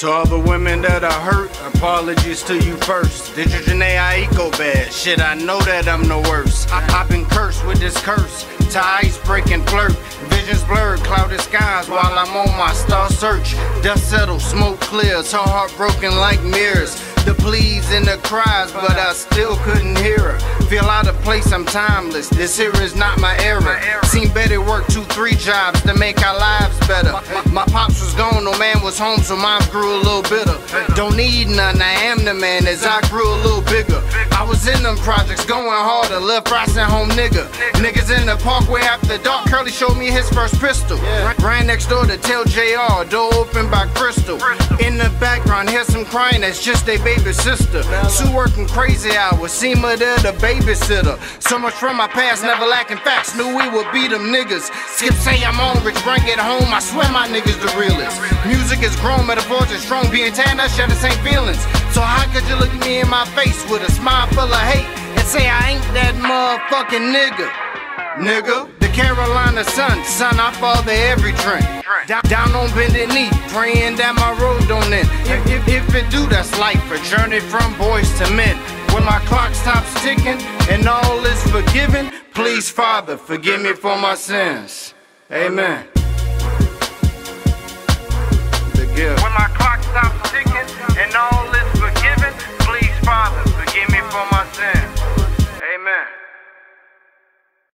To all the women that I hurt, apologies to you first. Did you Janae I eco bad? Shit, I know that I'm the worst. I, I've been cursed with this curse. Ice breaking flirt. Visions blurred, clouded skies while I'm on my star search. Dust settles, smoke clears, her heart broken like mirrors. The pleas and the cries, but I still couldn't hear her. Feel out of place, I'm timeless. This here is not my era. Seen Betty work two, three jobs to make our lives better. My, was gone, no man was home, so mom grew a little bitter. Don't need none, I am the man as I grew a little bigger. I was in them projects going harder, left rice at home nigga. Niggas in the parkway after dark, Curly showed me his first pistol. Ran next door to tell JR, door open by Crystal. In the background, hear some crying, that's just they baby sister. Sue working crazy hours, Seema there the babysitter. So much from my past, never lacking facts, knew we would beat them niggas. Skip say I'm on rich, bring it home, I swear my niggas the realest. Music is grown, metaphors is strong, being tan, I share the same feelings. So how could you look at me in my face with a smile full of hate and say I ain't that motherfucking nigga? Nigga, the Carolina sun, son, I father every trend. Down, down on bended knee, praying that my road don't end. If, if, if it do, that's life, a journey from boys to men. When my clock stops ticking and all is forgiven, please, Father, forgive me for my sins. Amen.